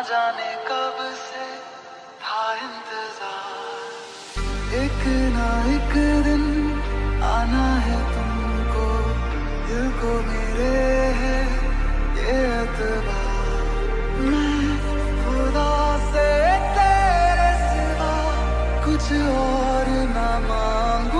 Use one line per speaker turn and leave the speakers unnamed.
जाने कब से था इंतज़ार। एक ना एक दिन आना है तुमको, दिल को मेरे है ये अतबार मैं खुदा से तेरे सिवा कुछ और ना मांगू।